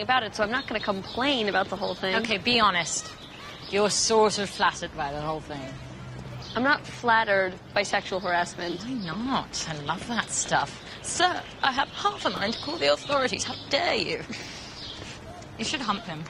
about it, so I'm not going to complain about the whole thing. Okay, be honest. You're sort of flattered by the whole thing. I'm not flattered by sexual harassment. Why not? I love that stuff. Sir, I have half a mind to call the authorities. How dare you? You should hump him.